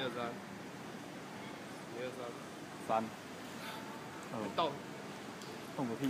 一二三，一二三，三，二，倒，动个屁。